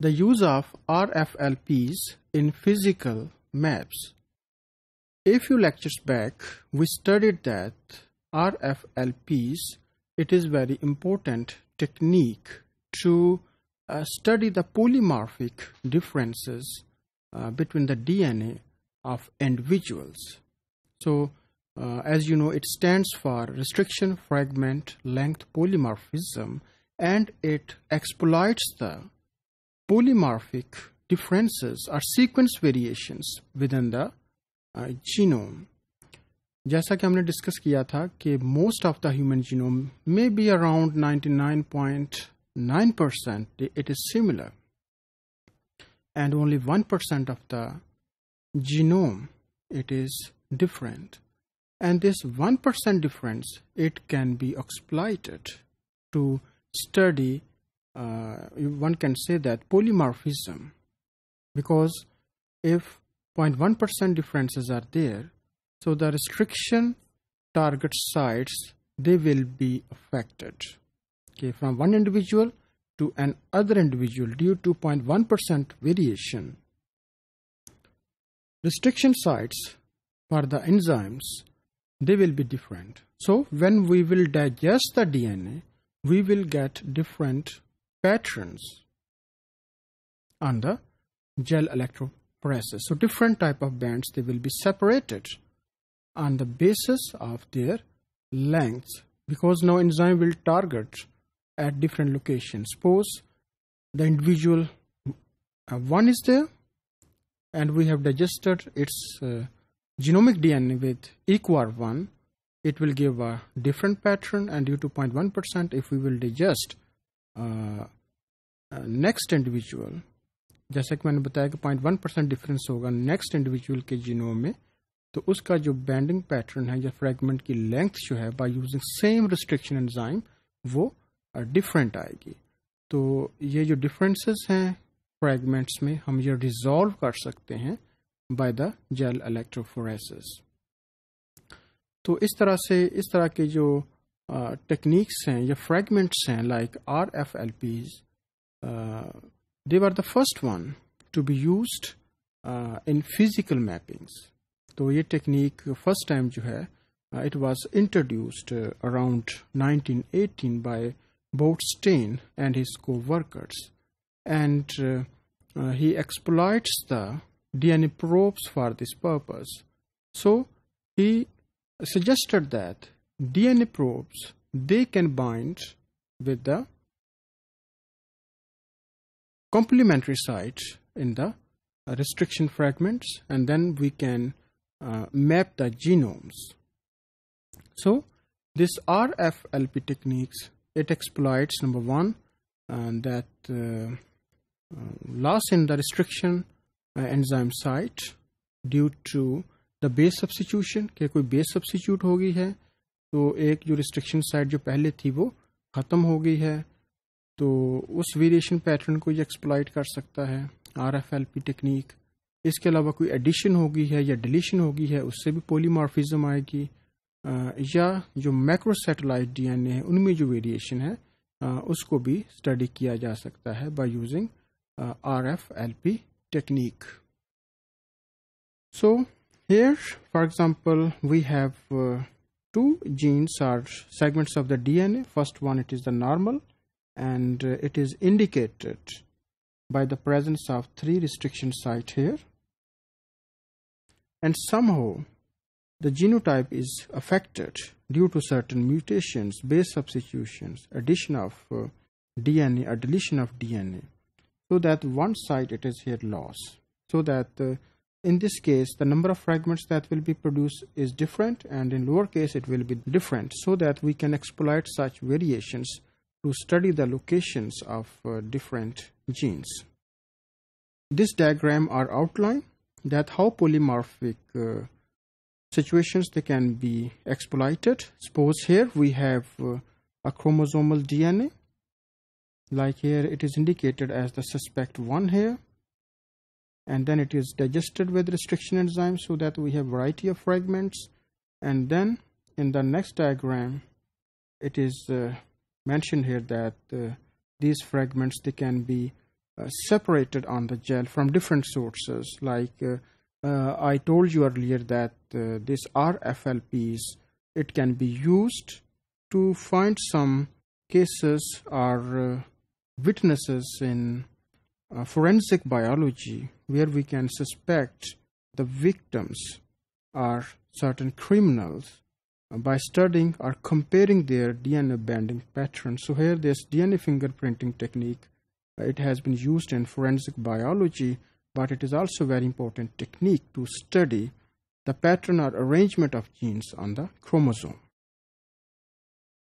the use of RFLPs in physical maps. A few lectures back, we studied that RFLPs, it is very important technique to uh, study the polymorphic differences uh, between the DNA of individuals. So, uh, as you know, it stands for restriction fragment length polymorphism and it exploits the polymorphic differences or sequence variations within the uh, genome. जैसा कि हमने discuss किया था कि most of the human genome may be around 99.9 percent it is similar and only 1% of the genome it is different and this 1% difference it can be exploited to study uh, one can say that polymorphism because if 0.1% differences are there so the restriction target sites they will be affected. Okay from one individual to another individual due to 0.1% variation. Restriction sites for the enzymes they will be different. So when we will digest the dna we will get different patterns under gel electrophoresis so different type of bands they will be separated on the basis of their length because now enzyme will target at different locations. Suppose the individual uh, one is there and we have digested its uh, genomic DNA with EcoRI, it will give a different pattern and due to 0.1% if we will digest uh, individual जैसा कि मैंने बताया कि 0.1 percent difference होगा next individual के genome में तो उसका जो बैंडिंग पैटर्न है या फ्रेगमेंट की लेंथ जो है by using same restriction enzyme वो डिफरेंट आएगी। तो ये जो डिफरेंसेस हैं फ्रेगमेंट्स में हम ये रिजॉल्व कर सकते हैं बाय द जेल इलेक्ट्रोफोरेसिस तो इस तरह से इस तरह के जो Uh, techniques and یا fragments ہیں like RFLPs uh, they were the first one to be used uh, in physical mappings. So, یہ technique first time it was introduced around 1918 by Botstein and his co-workers. And he exploits the DNA probes for this purpose. So he suggested that DNA probes they can bind with the complementary site in the restriction fragments and then we can uh, map the genomes. So this RFLP techniques it exploits number one and that uh, uh, loss in the restriction uh, enzyme site due to the base substitution कि कोई base substitute हो गई है तो एक जो restriction side जो पहले थी वो ख़त्म हो गई है। तो उस वेरिएशन पैटर्न को ये एक्सप्लॉइट कर सकता है R F L P technique इसके अलावा कोई एडिशन हो गई है या डिलीशन हो गई है उससे भी पोलीमार्फिज्म आएगी। या जो मैक्रो सेटेलाइट डीएनए है उनमें जो वेरिएशन है उसको भी स्टडी किया जा सकता है by using R F L P technique so here for example we uh, two genes are segments of the dna first one it is the normal and uh, it is indicated by the presence of three restriction site here and somehow the genotype is affected due to certain mutations, base substitutions, addition of uh, DNA or deletion of DNA, so that one site it is here loss. So that uh, in this case, the number of fragments that will be produced is different, and in lower case it will be different, so that we can exploit such variations to study the locations of uh, different genes. This diagram are outline that how polymorphic uh, situations they can be exploited. Suppose here we have uh, a chromosomal DNA like here it is indicated as the suspect 1 here and then it is digested with restriction enzyme so that we have variety of fragments and then in the next diagram it is uh, mentioned here that uh, these fragments they can be uh, separated on the gel from different sources. Like uh, uh, I told you earlier that uh, this RFLPs it can be used to find some cases or witnesses in forensic biology where we can suspect the victims are certain criminals by studying or comparing their DNA binding patterns. So here this DNA fingerprinting technique uh, it has been used in forensic biology, but it is also a very important technique to study the pattern or arrangement of genes on the chromosome.